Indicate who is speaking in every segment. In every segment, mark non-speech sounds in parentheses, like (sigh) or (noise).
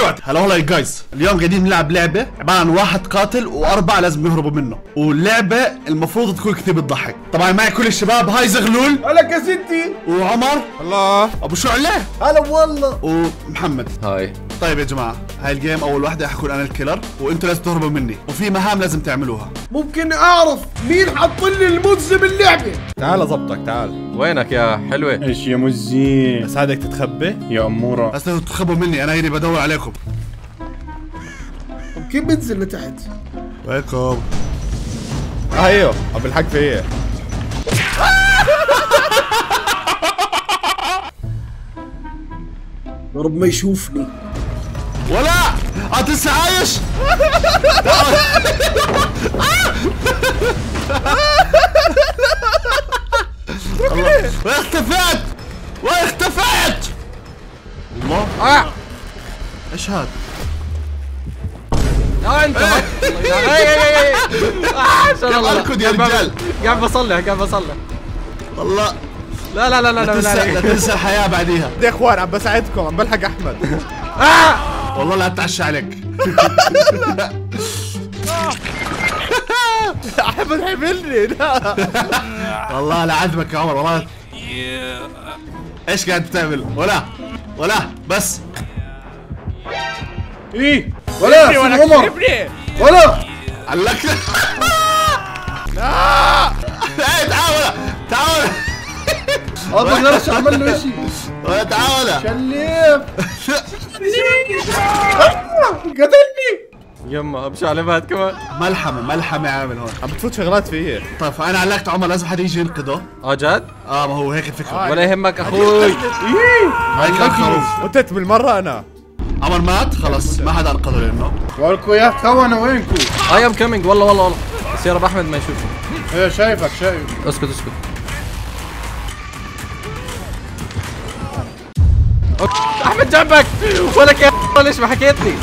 Speaker 1: رجعت هلا والله يا guys اليوم قاعدين نلعب لعبة عبارة عن واحد قاتل وأربعة لازم يهربوا منه. واللعبة المفروض تكون كثير بتضحك. طبعا معي كل الشباب. هاي زغلول.
Speaker 2: هلا كاسيتي.
Speaker 1: وعمر.
Speaker 3: الله.
Speaker 1: أبو شعلة.
Speaker 2: هلا والله.
Speaker 1: ومحمد.
Speaker 3: hi.
Speaker 1: طيب يا جماعة هاي ال game أول واحدة حكون أنا ال killer وإنتوا لازم تهربوا مني وفي مهام لازم تعملوها.
Speaker 2: ممكن أعرف مين حط لي الموز باللعبه
Speaker 3: تعال ظبطك تعال. وينك يا حلوة؟
Speaker 4: إيش يا مزين
Speaker 3: اساعدك تتخبي.
Speaker 4: يا أمورة.
Speaker 1: بس لازم تخبوا مني أنا هيني بدور عليكم.
Speaker 2: طب كيف بنزل لتحت؟
Speaker 1: ويلكم.
Speaker 3: أيوه بالحق فيا
Speaker 2: يا رب ما يشوفني.
Speaker 1: ولا! انت لسه عايش الله. وين اختفيت؟ وين اختفيت؟ الله.
Speaker 3: آه.
Speaker 1: إيش هذا
Speaker 3: آه انت؟ اي اي اي آه، الله.
Speaker 1: أركض يا رجال.
Speaker 3: قاعد بصلح قاعد بصلح
Speaker 1: والله
Speaker 3: لا لا لا لا
Speaker 1: لا
Speaker 3: لا
Speaker 1: تنسى لا.
Speaker 3: لا
Speaker 1: تنسى الحياة بعديها.
Speaker 3: يا اخوان عم بساعدكم عم بلحق أحمد.
Speaker 1: والله لا أتعشى عليك.
Speaker 3: احمد حملني لا
Speaker 1: والله لا عذبك يا عمر والله. إيش قاعد تعمل ولا ولا بس.
Speaker 2: إيه ولا سيد عمر. ولا.
Speaker 1: علقت لا. (laughs) إيه تعال ولا تعال.
Speaker 2: ما بقدرش أعمل له شيء
Speaker 1: تعال
Speaker 2: شليف. (laughs) قتلني.
Speaker 3: يما ابشع على بعد كمان.
Speaker 1: ملحمة ملحمة عامل هون
Speaker 3: عم بتفوت شغلات فيا
Speaker 1: طيب فانا علقت عمر لازم حدا يجي ينقذه.
Speaker 3: آه جد؟
Speaker 1: آه ما هو هيك الفكرة.
Speaker 3: ولا يهمك أخوي.
Speaker 1: هاي كان خروف
Speaker 3: متت بالمرة أنا.
Speaker 1: عمر مات؟ خلص ما حدا أنقذه لأنه.
Speaker 2: ولكو يا خونه وينكو؟
Speaker 3: I am coming والله والله والله. بس يا رب أحمد ما يشوفني.
Speaker 2: إيه شايفك شايف
Speaker 3: اسكت اسكت. أحمد جنبك. ولك يا ليش ما حكيتني؟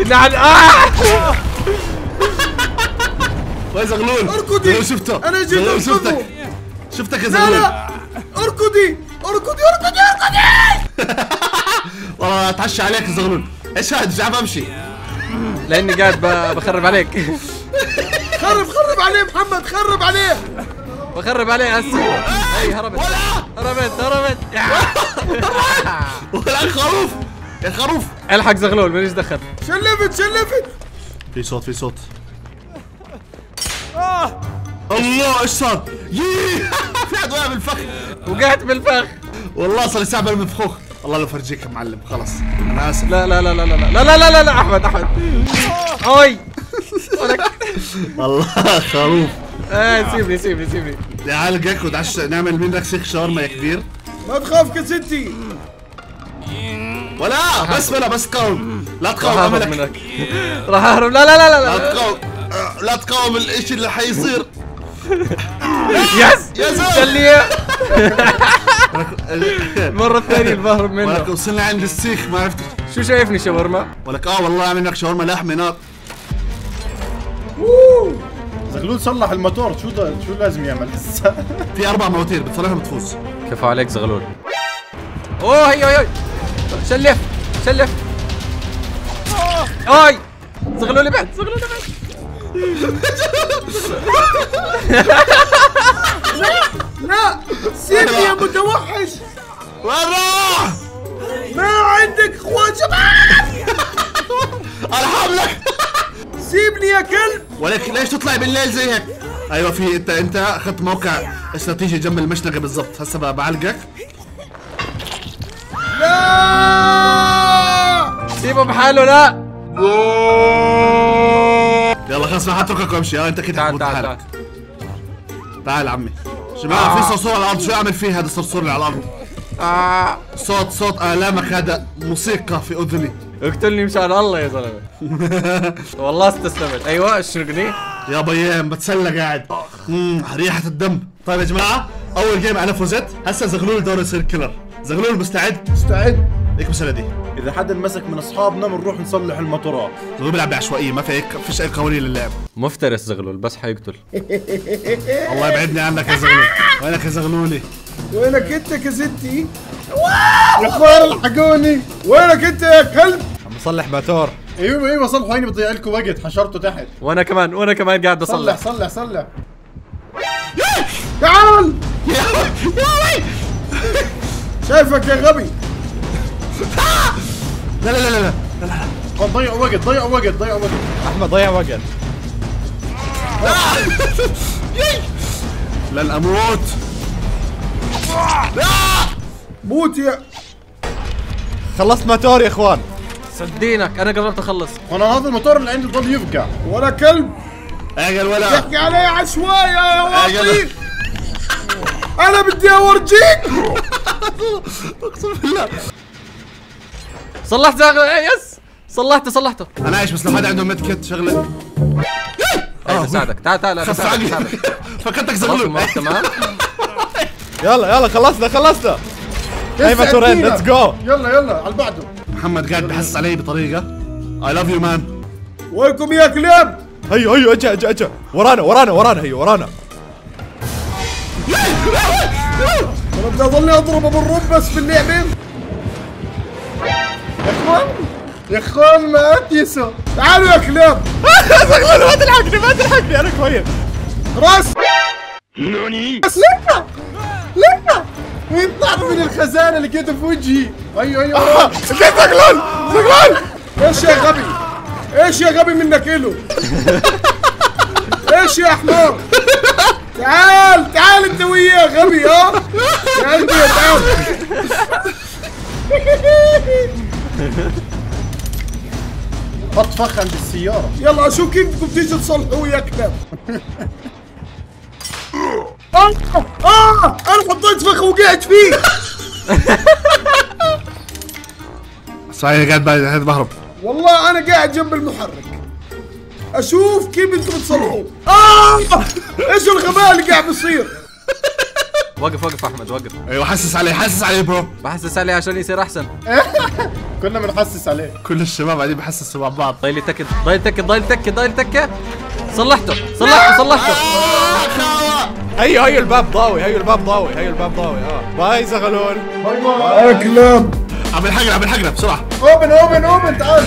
Speaker 3: إني عن آه!
Speaker 1: وين زغلول.
Speaker 2: أركضي.
Speaker 1: زغلول شفته.
Speaker 2: أنا جيت أنقذه.
Speaker 1: شفتك. شفتك يا
Speaker 2: لا
Speaker 1: زغلول.
Speaker 2: لا أركضي. أركضي أركضي أركضي! (laughs)
Speaker 1: والله أتعشى عليك يا زغلول. إيش هذا مش عم أمشي.
Speaker 3: لأني قاعد ب- بخرب عليك.
Speaker 2: خرب خرب عليه محمد خرب عليه.
Speaker 3: بخرب عليه هسه أي هربت هربت هربت
Speaker 1: ولا الخروف يا خروف
Speaker 3: الحق زغلول ماليش دخل
Speaker 2: شلفت شلفت
Speaker 1: في صوت في صوت الله إيش صار؟ في حد وقع بالفخ
Speaker 3: وقعت بالفخ
Speaker 1: والله صار من الفخوخ الله لو فرجيك يا معلم خلص أنا اسف
Speaker 3: لا لا لا لا لا لا لا لا لا لا احمد احمد اوي
Speaker 1: الله خروف
Speaker 3: إيه سيبني سيبني سيبني.
Speaker 1: نعالجك ودعش نعمل منك سيخ شاورما يا كبير.
Speaker 2: ما تخاف كستي
Speaker 1: ولا بس بلا بس تقاوم. لا تقاوم
Speaker 3: منك. راح أهرب. لا لا لا لا
Speaker 1: لا.
Speaker 3: لا
Speaker 1: تقاوم. آه، لا تقاوم الإشي اللي حيصير. (laughs)
Speaker 3: يس!
Speaker 1: يا زلمة.
Speaker 3: شليه المرة (laughs) الثانية اللي بهرب
Speaker 1: ولك
Speaker 3: منه
Speaker 1: وصلنا عند السيخ ما عرفت.
Speaker 3: شو شايفني شاورما؟
Speaker 1: ولك آه والله عامل لك شاورما لحمة نار.
Speaker 4: زغلول صلح الموتور. شو ده شو لازم يعمل؟ هسه (laughs)
Speaker 1: في أربع مواتير بتصلحها بتفوز
Speaker 3: كفى عليك زغلول؟ أوه هي هي شلف شلف. اوي زغلول ابعد زغلول ابعد (laughs)
Speaker 2: لا سيبني يا متوحش.
Speaker 1: وين راح؟
Speaker 2: ما عندك اخوان
Speaker 1: ولكن ليش تطلع بالليل زي هيك؟ أيوه في أنت أنت أخذت موقع استراتيجي جنب المشنقة بالضبط. هسه بقى بعلقك.
Speaker 2: لا!
Speaker 3: سيبه بحاله لا!
Speaker 1: يلا خلص ما حتركك وأمشي. آه أنت كده
Speaker 3: تعال تعال. تعال.
Speaker 1: تعال عمي. جماعة في صرصور على الأرض. شو أعمل فيه هذا الصرصور اللي على الأرض؟
Speaker 3: آه.
Speaker 1: صوت صوت آلامك هذا موسيقى في أذني.
Speaker 3: اقتلني مشان الله يا زلمة. (laughs) والله استسلمت. أيوه اشرقني.
Speaker 1: يا بيام بتسلى قاعد. ريحة الدم. طيب يا جماعة أول game أنا فزت هسه زغلول دور يصير killer زغلول مستعد؟
Speaker 2: استعد
Speaker 1: ليك مسألة دي.
Speaker 4: إذا حدا مسك من أصحابنا بنروح نصلح الموتورات
Speaker 1: زغلول بيلعب بعشوائية ما في هيك فيش أي قوانين للعب.
Speaker 3: مفترس زغلول بس حيقتل. (laughs)
Speaker 1: الله يبعدني عنك يا زغلول. وينك يا زغلولي؟
Speaker 2: وينك أنت كستي يا اخوان الحقوني. وينك أنت يا كلب؟
Speaker 5: صلح موتور
Speaker 4: أيوه أيوه صلحوا. هيني بتضيع لكم وقت. حشرته تحت.
Speaker 5: وأنا كمان وأنا كمان قاعد
Speaker 4: صلح
Speaker 5: اصلح
Speaker 4: صلح صلح.
Speaker 2: تعال. شايفك يا غبي.
Speaker 1: لا لا لا لا
Speaker 4: قام ضيع وقت ضيع وقت ضيع وقت.
Speaker 5: أحمد ضيع وقت.
Speaker 1: لن أموت
Speaker 2: موت يا
Speaker 5: خلصت موتور يا إخوان.
Speaker 3: صدقينك أنا قربت أخلص.
Speaker 4: وأنا هذا الموتور اللي عندي ضل يفقع
Speaker 2: ولا كلب.
Speaker 1: أجل ولا.
Speaker 2: يحكي علي عشوائي يا. واطي. أنا بدي أورجيك.
Speaker 1: أقسم بالله.
Speaker 3: صلحت زاغ... yes. صلحته صلحته.
Speaker 1: أنا عايش بس لو حدا عنده med kit شغله
Speaker 3: هاي بساعدك تعال تعال بساعدك
Speaker 1: فكرتك
Speaker 3: خلاص
Speaker 1: زغلول
Speaker 3: تمام. (laughs)
Speaker 5: يلا يلا خلصنا خلصنا. let's go
Speaker 4: يلا يلا على اللي بعده.
Speaker 1: محمد قاعد بحس علي بطريقة. I love you man
Speaker 2: وينكم يا كلاب
Speaker 5: هيو هيو أجا أجا أجا. ورانا ورانا ورانا هيو ورانا.
Speaker 2: أنا بدي اضلني اضربه بالرب بس باللعبه
Speaker 4: يا إخوان يا إخوان ما اتيسوا
Speaker 2: تعالوا يا كلاب.
Speaker 5: زغلول ما تلحقني ما تلحقني أنا كويس.
Speaker 2: راس.
Speaker 4: لا لا يطلع من الخزانة اللي كده في وجهي؟ أيوه أيوه
Speaker 5: لقيت زغلول زغلول.
Speaker 2: إيش يا غبي؟ إيش يا غبي منك له (laughs) إيش يا حمار تعال تعال أنت وياه غبي ها؟ قلبي يا تعال.
Speaker 4: حط فخ عند السيارة.
Speaker 2: يلا أشوف كيف تيجوا تصلحوا يا (laughs) آه آه أنا حطيت فخ وقعت فيه. (laughs)
Speaker 1: صحيح قاعد قاعد بهرب.
Speaker 2: والله أنا قاعد جنب المحرك. أشوف كيف بدكم تصلحوا آه! إيش الغباء اللي قاعد بيصير؟
Speaker 3: وقف وقف أحمد وقف.
Speaker 1: أيوه حسس علي حسس علي برو.
Speaker 3: بحسس عليه عشان يصير أحسن. (laughs)
Speaker 4: كنا بنحسس عليه.
Speaker 1: كل الشباب قاعدين بحسسوا مع بعض.
Speaker 3: ضايل يتكد ضايل يتكد ضايل يتكد ضايل يتكد. صلحته صلحته صلحته.
Speaker 5: هيو هيو الباب ضاوي هيو الباب ضاوي هيو الباب ضاوي. آه. باي زغلول.
Speaker 2: يا كلاب
Speaker 1: عم الحقنا عم الحقنا بسرعة.
Speaker 4: أوبن أوبن أوبن تعال.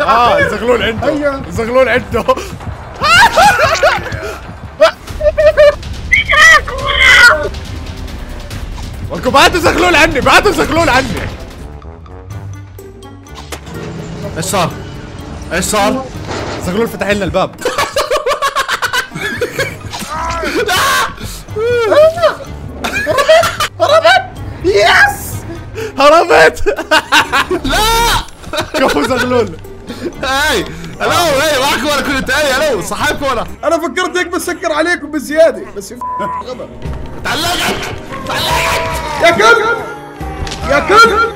Speaker 5: آه زغلول عنده. زغلول عنده. ولكم بعدوا زغلول عني بعدوا زغلول عني.
Speaker 1: إيش صار؟ إيش صار؟
Speaker 5: زغلول فتح لنا الباب.
Speaker 4: يس
Speaker 5: هربت. لا! كفو زغلول
Speaker 1: هاي ألو هاي معكم ولا كنت؟ هاي ألو صاحبكم ولا؟
Speaker 2: أنا فكرت هيك بسكر عليكم بزيادة. بس غبا.
Speaker 1: تعلقت!
Speaker 2: يا كلب يا كلب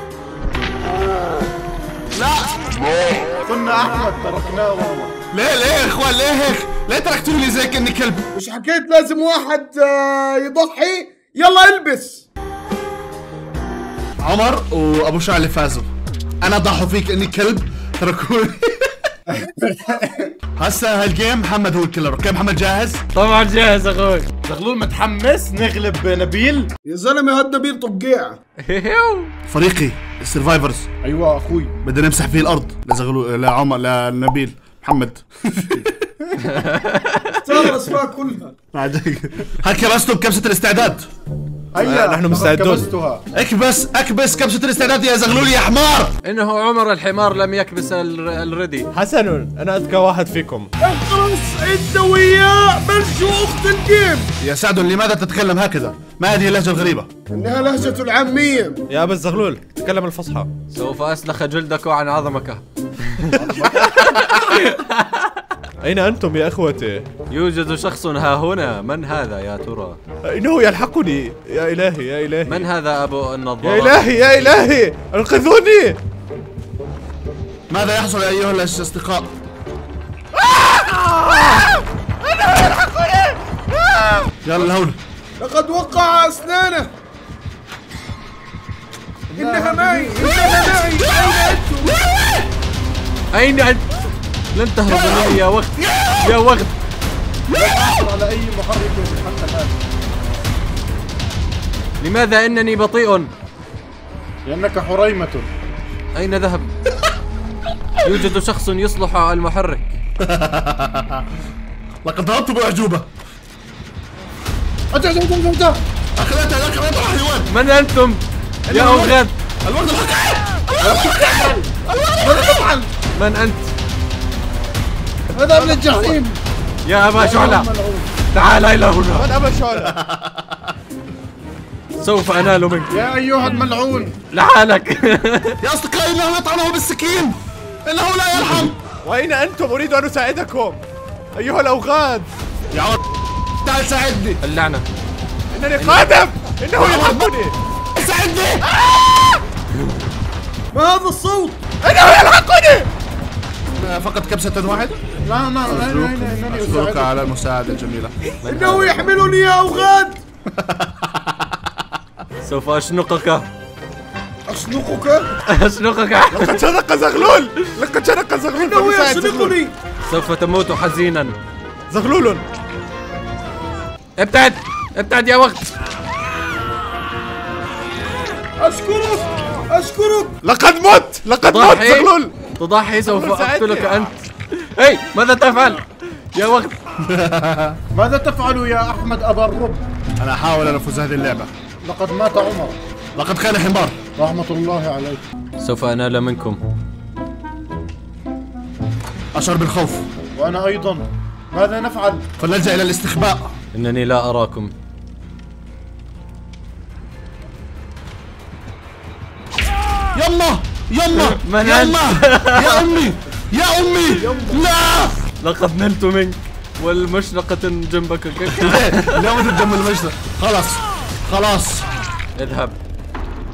Speaker 4: كنا أحمد تركناه والله.
Speaker 1: ليه ليه يا إخوان؟ ليه هيك؟ ليه تركتوني زي كأني كلب؟
Speaker 2: مش حكيت لازم واحد آه، يضحي؟ يلا البس.
Speaker 1: عمر وأبو اللي فازوا. أنا ضحوا فيك إني كلب؟ تركوني. (laughs) هسا هال game محمد هو ال killer. okay محمد جاهز؟
Speaker 3: طبعا جاهز أخوي.
Speaker 4: زغلول متحمس نغلب نبيل.
Speaker 2: يا زلمة هاد نبيل طقيعة
Speaker 1: فريقي. السرفايفرز
Speaker 4: أيوه أخوي.
Speaker 1: بدنا نمسح فيه الأرض. لزغلو لعمر لنبيل محمد. (laughs)
Speaker 2: صار الأسماء كلها. (laughs)
Speaker 1: هل كرستوا بكبسة الاستعداد؟
Speaker 4: هيا
Speaker 5: نحن مستعدون.
Speaker 1: اكبس اكبس كبسة الاستعداد يا زغلول يا حمار.
Speaker 3: إنه عمر الحمار لم يكبس ال- الردي.
Speaker 5: حسن أنا أذكى واحد فيكم.
Speaker 2: اخلص انت وياه بلشوا اخت الجيم.
Speaker 1: يا سعد لماذا تتكلم هكذا؟ ما هذه اللهجة الغريبة؟
Speaker 2: إنها لهجة العامية.
Speaker 5: يا ابو الزغلول تكلم الفصحى.
Speaker 3: سوف أسلخ جلدك عن عظمك. (laughs)
Speaker 5: أين أنتم يا أخوتي؟
Speaker 3: يوجد شخص ها هنا. من هذا يا ترى؟
Speaker 5: إنه يلحقني. يا إلهي يا إلهي.
Speaker 3: من هذا أبو
Speaker 5: يا
Speaker 3: النظارة
Speaker 5: إلهي يا إلهي. أنقذوني.
Speaker 1: ماذا يحصل أيها الأصدقاء؟ يلا لهون
Speaker 2: لقد وقع أسنانه. إنها معي إنها معي. أين أنتم؟
Speaker 3: أين انت لن تهرب مني. يا وقت. يا وقت.
Speaker 4: على أي محرك حتى الان
Speaker 3: لماذا إنني بطيء؟
Speaker 4: لأنك حريمة.
Speaker 3: أين ذهب؟ يوجد شخص يصلح المحرك. (laughs)
Speaker 1: لقد ضربت بأعجوبة.
Speaker 4: اجا اجا اجا اجا
Speaker 1: اخذتها اخذتها حيوان
Speaker 3: من أنتم؟ يا أوغاد.
Speaker 1: الوقت الحقيقي.
Speaker 3: من انت
Speaker 4: هذا من الجحيم.
Speaker 3: يا أبا شعلة. تعال إلى هنا.
Speaker 5: من أبا شعلة؟
Speaker 3: سوف أنال منك.
Speaker 4: يا أيها الملعون.
Speaker 3: لحالك.
Speaker 1: يا أصدقائي انه يطعنه بالسكين؟ إنه لا يرحم.
Speaker 5: وأين أنتم؟ أريد أن أساعدكم. أيها الأوغاد.
Speaker 1: يا عمر تعال ساعدني.
Speaker 3: اللعنة.
Speaker 5: إنني قادم. إنه يلحقني.
Speaker 1: ساعدني.
Speaker 2: ما هذا الصوت؟
Speaker 5: إنه يلحقني.
Speaker 1: فقط كبسة واحدة؟
Speaker 4: لا لا لا
Speaker 1: أشكرك على المساعدة الجميلة.
Speaker 2: إنه يحملني يا أوغاد! (laughs)
Speaker 3: سوف أشنقك.
Speaker 2: أشنقك؟
Speaker 3: أشنقك.
Speaker 5: لقد شنق زغلول! لقد شنق زغلول زغلول.
Speaker 2: يسرقني
Speaker 3: سوف تموت حزينا.
Speaker 5: زغلول.
Speaker 3: ابتعد! ابتعد يا وقت.
Speaker 2: أشكرك! أشكرك!
Speaker 5: لقد مت! لقد مت زغلول!
Speaker 3: تضحي سوف. أقتلك أنت. اي ماذا تفعل؟ يا وقت. (laughs)
Speaker 4: ماذا تفعل يا أحمد أبا الرب؟
Speaker 1: أنا أحاول أن أفوز هذه اللعبة.
Speaker 4: لقد مات عمر.
Speaker 1: لقد كان حمار.
Speaker 4: رحمة الله عليك.
Speaker 3: سوف أنال منكم.
Speaker 1: أشعر بالخوف.
Speaker 4: وأنا أيضا. ماذا نفعل؟
Speaker 1: فلنلجأ إلى الاستخباء.
Speaker 3: إنني لا أراكم.
Speaker 1: يما يما
Speaker 3: من
Speaker 1: يما يا أمي يا أمي لا.
Speaker 3: لقد نلت منك والمشنقة جنبك.
Speaker 1: اليوم تدم المجد خلاص خلاص.
Speaker 3: اذهب.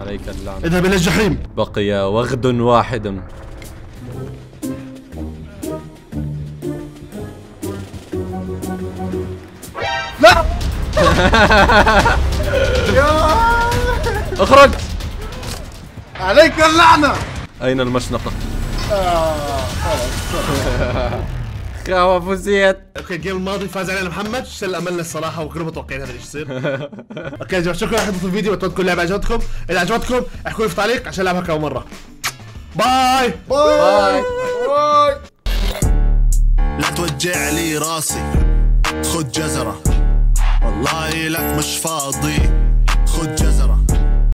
Speaker 3: عليك اللعنة.
Speaker 1: اذهب إلى الجحيم.
Speaker 3: بقي وغد واحد. لا. (laughs) اخرج.
Speaker 4: عليك اللعنة.
Speaker 3: أين المشنقة؟ قهوة فوزيت
Speaker 1: okay ال game الماضي فاز علينا محمد. شل أملنا الصراحة وكلنا متوقعين هذا الشيء يصير. okay يا جماعة شكرا لحضرتوا في الفيديو. وأتمنى تكون اللعبه عجبتكم. إذا عجبتكم احكوا لي في تعليق عشان العبها كم مرة. bye.
Speaker 3: bye.
Speaker 2: bye.
Speaker 6: لا توجع لي راسي. خد جزرة. والله لك مش فاضي. خد جزرة.